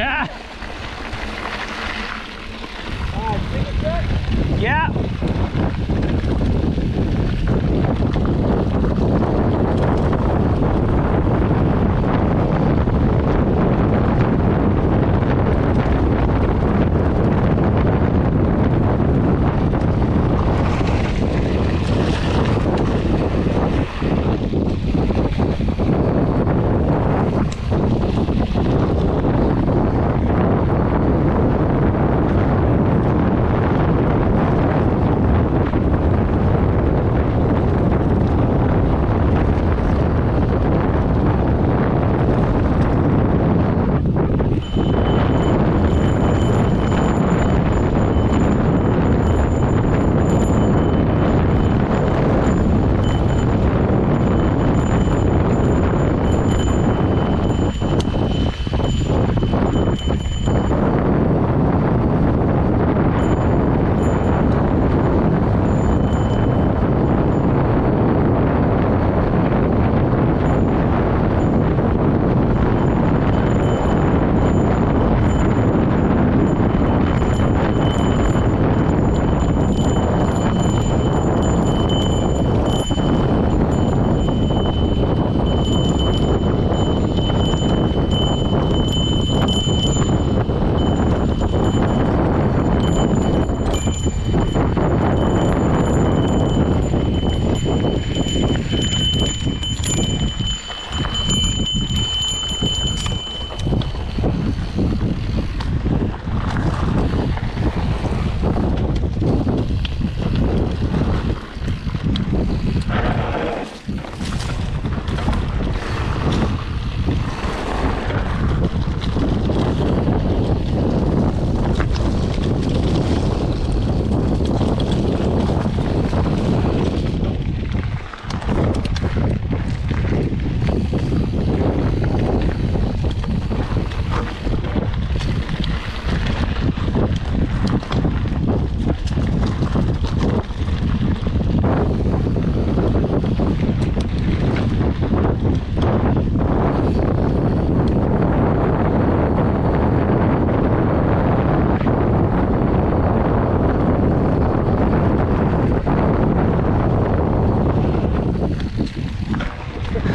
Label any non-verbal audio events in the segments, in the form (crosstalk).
Yeah. (laughs) Uh, Yeah.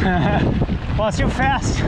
(laughs) well, it's too fast.